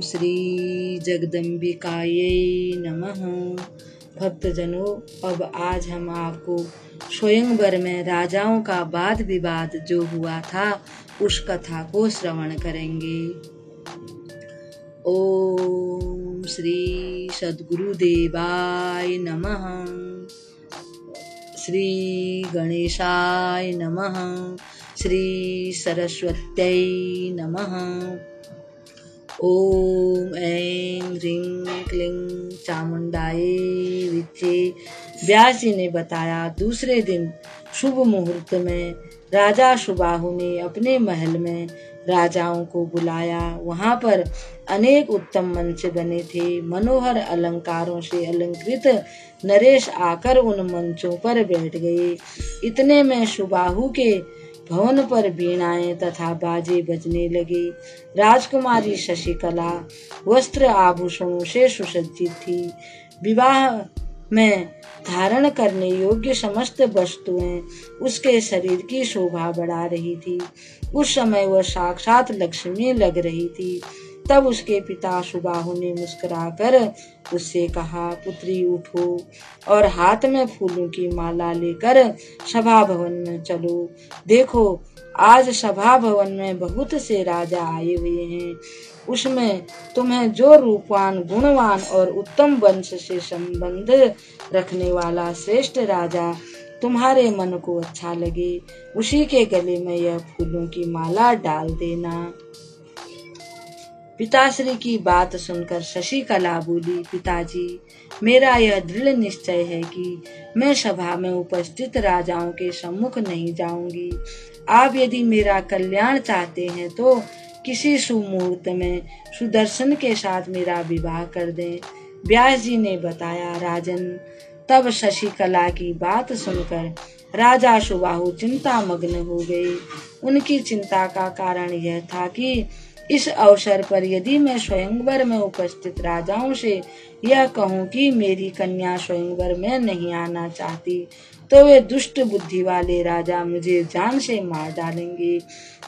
श्री जगदम्बिकायै नमः। भक्तजनों, अब आज हम आपको स्वयंवर में राजाओं का वाद विवाद जो हुआ था, उस कथा को श्रवण करेंगे। ओम श्री सद्गुरुदेवाय नमः। श्री गणेशाय नमः। श्री सरस्वत्यै नमः। ओम ऐं ह्रीं क्लीं चामुंडाए विचे व्यास जी ने बताया, दूसरे दिन शुभ मुहूर्त में, राजा सुबाहु ने अपने महल में राजाओं को बुलाया। वहाँ पर अनेक उत्तम मंच बने थे। मनोहर अलंकारों से अलंकृत नरेश आकर उन मंचों पर बैठ गए। इतने में सुबाहु के भवन पर वीणाएँ तथा बाजे बजने लगे। राजकुमारी शशिकला, वस्त्र आभूषणों से सुसज्जित थी। विवाह में धारण करने योग्य समस्त वस्तुएँ उसके शरीर की शोभा बढ़ा रही थी। उस समय वह साक्षात लक्ष्मी लग रही थी। तब उसके पिता सुबाहु ने मुस्कुराकर उससे कहा, पुत्री, उठो और हाथ में फूलों की माला लेकर सभा भवन में चलो। देखो, आज सभा भवन में बहुत से राजा आए हुए हैं। उसमें तुम्हें जो रूपवान, गुणवान और उत्तम वंश से संबंध रखने वाला श्रेष्ठ राजा तुम्हारे मन को अच्छा लगे, उसी के गले में यह फूलों की माला डाल देना। पिताश्री की बात सुनकर शशि कला बोली, पिताजी, मेरा यह दृढ़ निश्चय है कि मैं सभा में उपस्थित राजाओं के सम्मुख नहीं जाऊँगी। आप यदि मेरा कल्याण चाहते हैं तो किसी सुमुहूर्त में सुदर्शन के साथ मेरा विवाह कर दें, व्यास जी ने बताया राजन। तब शशि कला की बात सुनकर राजा सुबाहु चिंता मग्न हो गए उनकी चिंता का कारण यह था कि इस अवसर पर यदि मैं स्वयंवर में उपस्थित राजाओं से यह कहूँ कि मेरी कन्या स्वयंवर में नहीं आना चाहती तो वे दुष्ट बुद्धि वाले राजा मुझे जान से मार डालेंगे।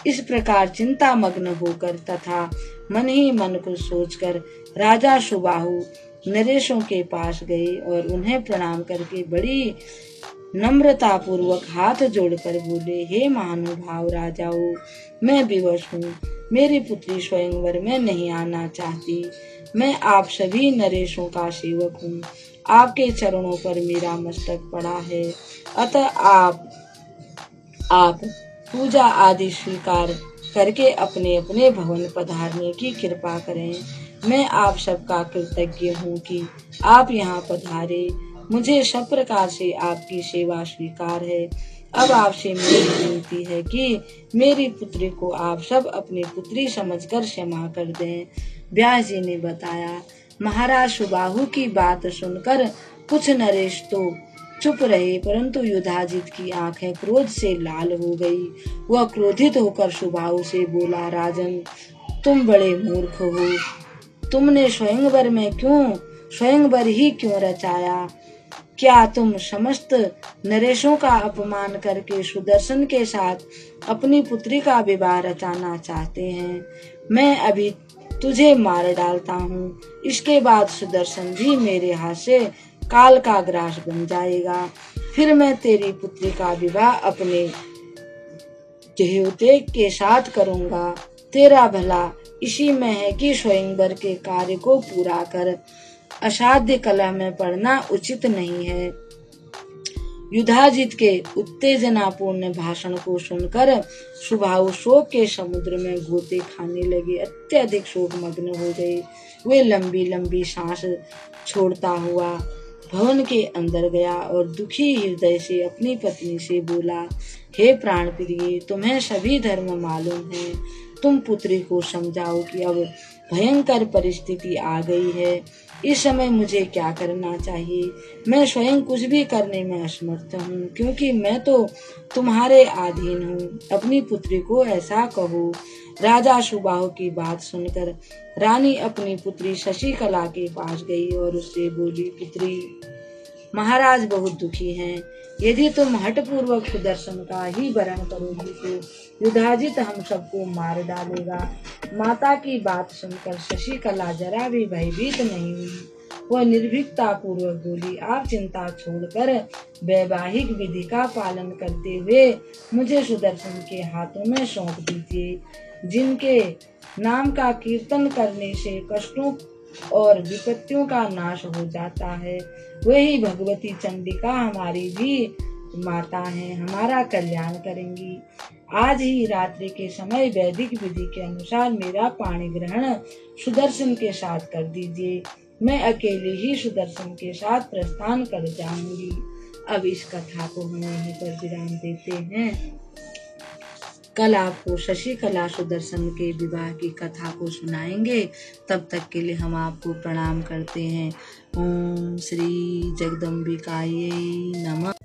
इस प्रकार चिंता मग्न होकर तथा मन ही मन को सोचकर राजा सुबाहु नरेशों के पास गए और उन्हें प्रणाम करके बड़ी नम्रता पूर्वक हाथ जोड़कर बोले, हे महानुभाव राजाओं, मैं विवश हूँ। मेरी पुत्री स्वयंवर में नहीं आना चाहती। मैं आप सभी नरेशों का सेवक हूँ। आपके चरणों पर मेरा मस्तक पड़ा है। अतः आप आप पूजा आदि स्वीकार करके अपने अपने भवन पधारने की कृपा करें। मैं आप सबका कृतज्ञ हूँ कि आप यहाँ पधारे। मुझे सब प्रकार से आपकी सेवा स्वीकार है। अब आपसे मेरी विनती है कि मेरी पुत्री को आप सब अपनी पुत्री समझकर क्षमा कर दें। व्यास जी ने बताया, महाराज सुबाहु की बात सुनकर, कुछ नरेश तो चुप रहे, परंतु युधाजित की आँखें क्रोध से लाल हो गई। वह क्रोधित होकर सुबाहु से बोला, राजन, तुम बड़े मूर्ख हो। तुमने स्वयंवर में क्यों, स्वयंवर ही क्यों रचाया? क्या तुम समस्त नरेशों का अपमान करके सुदर्शन के साथ अपनी पुत्री का विवाह रचाना चाहते हैं? मैं अभी तुझे मार डालता हूँ। इसके बाद सुदर्शन भी मेरे हाथ से काल का ग्रास बन जाएगा। फिर मैं तेरी पुत्री का विवाह अपने चहेते के साथ करूँगा। तेरा भला इसी में है कि स्वयंवर के कार्य को पूरा कर। असाध्य कला में पढ़ना उचित नहीं है। युधाजित के उत्तेजनापूर्ण भाषण को सुनकर सुभाव शोक के समुद्र में गोते खाने लगे। अत्यधिक शोक मग्न हो गए। वे लंबी लंबी सांस छोड़ता हुआ भवन के अंदर गया और दुखी हृदय से अपनी पत्नी से बोला, हे प्राण प्रिय तुम्हें सभी धर्म मालूम है। तुम पुत्री को समझाओ कि अब भयंकर परिस्थिति आ गई है। इस समय मुझे क्या करना चाहिए? मैं स्वयं कुछ भी करने में असमर्थ हूँ, क्योंकि मैं तो तुम्हारे अधीन हूँ। अपनी पुत्री को ऐसा कहो। राजा सुबाह की बात सुनकर रानी अपनी पुत्री शशिकला के पास गई और उससे बोली, पुत्री, महाराज बहुत दुखी हैं। यदि तुम हट पूर्वक सुदर्शन का ही वरण करोगी तो युधाजित हम सबको मार डालेगा। माता की बात सुनकर शशिकला जरा भी भयभीत नहीं हुई। वह निर्भीकता पूर्वक बोली, आप चिंता छोड़कर वैवाहिक विधि का पालन करते हुए मुझे सुदर्शन के हाथों में सौंप दीजिए। जिनके नाम का कीर्तन करने से कष्टों और विपत्तियों का नाश हो जाता है। वही भगवती चंडिका हमारी भी माता है, हमारा कल्याण करेंगी। आज ही रात्रि के समय वैदिक विधि के अनुसार मेरा पाणी ग्रहण सुदर्शन के साथ कर दीजिए। मैं अकेले ही सुदर्शन के साथ प्रस्थान कर जाऊँगी। अब इस कथा को हम यहीं पर विराम देते हैं। कल आपको शशि कला सुदर्शन के विवाह की कथा को सुनाएँगे। तब तक के लिए हम आपको प्रणाम करते हैं। ओम श्री जगदम्बिकाये नमः।